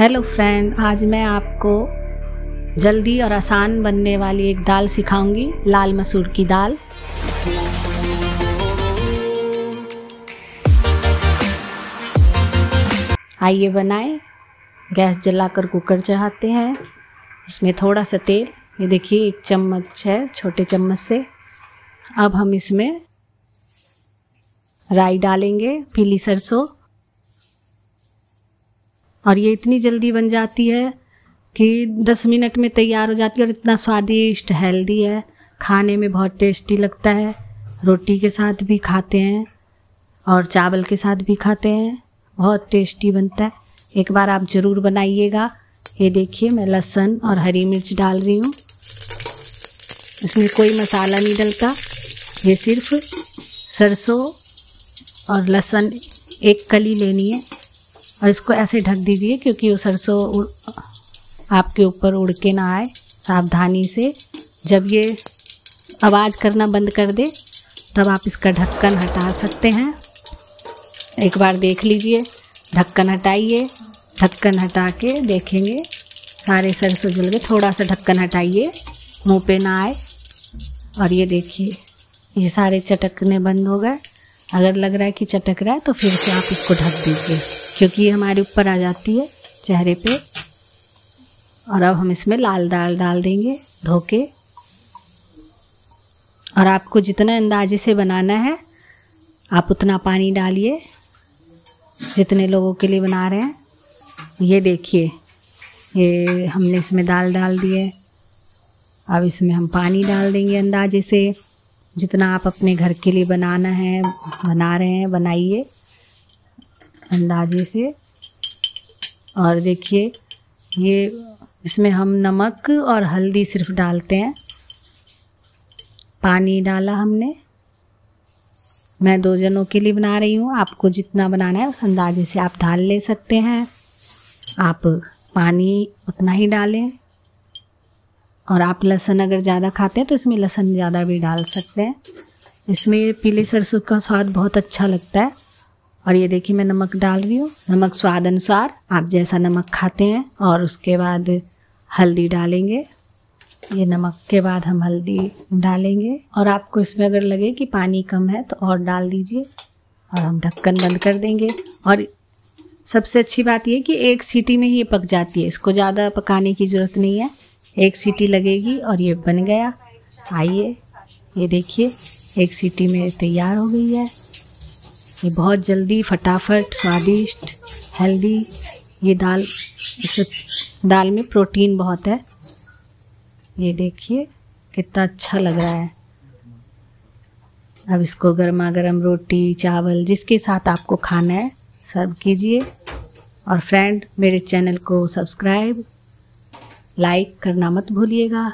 Hello friend आज मैं आपको जल्दी और आसान बनने वाली एक दाल सिखाऊँगी, लाल मसूर की दाल। आइए बनाएँ। गैस जलाकर कुकर चढ़ाते हैं। इसमें थोड़ा सा तेल। ये देखिए, एक चम्मच है, छोटे चम्मच से। अब हम इसमें राई डालेंगे, पीली सरसों। और ये इतनी जल्दी बन जाती है कि 10 मिनट में तैयार हो जाती है और इतना स्वादिष्ट हेल्दी है। खाने में बहुत टेस्टी लगता है। रोटी के साथ भी खाते हैं और चावल के साथ भी खाते हैं। बहुत टेस्टी बनता है। एक बार आप ज़रूर बनाइएगा। ये देखिए, मैं लहसुन और हरी मिर्च डाल रही हूँ। इसमें कोई मसाला नहीं डलता। ये सिर्फ़ सरसों और लहसुन एक कली लेनी है। और इसको ऐसे ढक दीजिए क्योंकि वो सरसों आपके ऊपर उड़ के ना आए सावधानी से। जब ये आवाज़ करना बंद कर दे, तब आप इसका ढक्कन हटा सकते हैं। एक बार देख लीजिए, ढक्कन हटाइए, ढक्कन हटा के देखेंगे। सारे सरसों जल गए, थोड़ा सा ढक्कन हटाइए, मुँह पे ना आए। और ये देखिए, ये सारे चटकने बंद हो गए। अगर लग रहा है कि चटक रहा है तो फिर से आप इसको ढक दीजिए। क्योंकि ये हमारे ऊपर आ जाती है चेहरे पे। और अब हम इसमें लाल दाल डाल देंगे धो के और आपको जितना अंदाजे से बनाना है, आप उतना पानी डालिए, जितने लोगों के लिए बना रहे हैं। ये देखिए, ये हमने इसमें दाल डाल दिए अब इसमें हम पानी डाल देंगे अंदाजे से। जितना आप अपने घर के लिए बनाना है, बना रहे हैं, बनाइए। अंदाजे से। और देखिए, ये इसमें हम नमक और हल्दी सिर्फ़ डालते हैं। पानी डाला हमने। मैं दो जनों के लिए बना रही हूँ। आपको जितना बनाना है उस अंदाजे से आप डाल ले सकते हैं। आप पानी उतना ही डालें। और आप लहसुन अगर ज़्यादा खाते हैं तो इसमें लहसुन ज़्यादा भी डाल सकते हैं। इसमें पीले सरसों का स्वाद बहुत अच्छा लगता है। और ये देखिए मैं नमक डाल रही हूँ। नमक स्वाद अनुसार आप जैसा नमक खाते हैं और उसके बाद हल्दी डालेंगे। ये नमक के बाद हम हल्दी डालेंगे। और आपको इसमें अगर लगे कि पानी कम है तो और डाल दीजिए और हम ढक्कन बंद कर देंगे। और सबसे अच्छी बात ये कि एक सीटी में ही ये पक जाती है। इसको ज़्यादा पकाने की ज़रूरत नहीं है। एक सीटी लगेगी और ये बन गया। आइए, ये देखिए, एक सीटी में तैयार हो गई है। ये बहुत जल्दी, फटाफट, स्वादिष्ट हेल्दी ये दाल, इस दाल में प्रोटीन बहुत है। ये देखिए, कितना अच्छा लग रहा है। अब इसको गर्मा गर्म रोटी, चावल, जिसके साथ आपको खाना है, सर्व कीजिए। और फ्रेंड मेरे चैनल को सब्सक्राइब लाइक करना मत भूलिएगा।